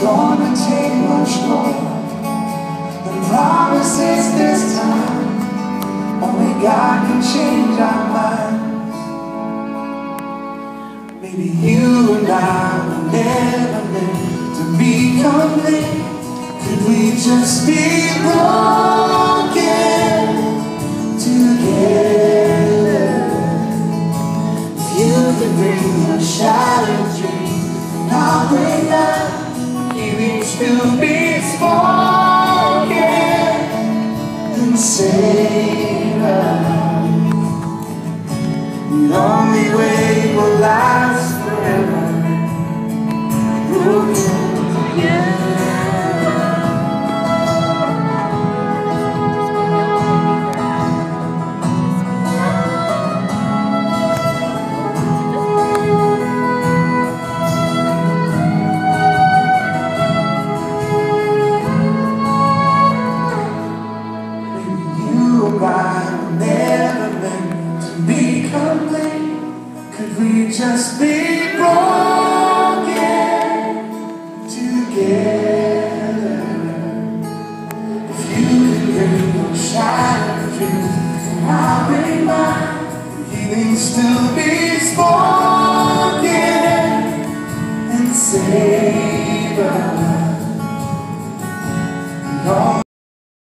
gonna take much more than promises this time. Only God can change our minds. Maybe you and I were never meant to be complete. Could we just be broken together? If you could bring your shattered dreams, Healings to be spoken and save Could we just be broken together? If you can bring your shadow through, and I'll bring mine, healing still be spoken and save saved.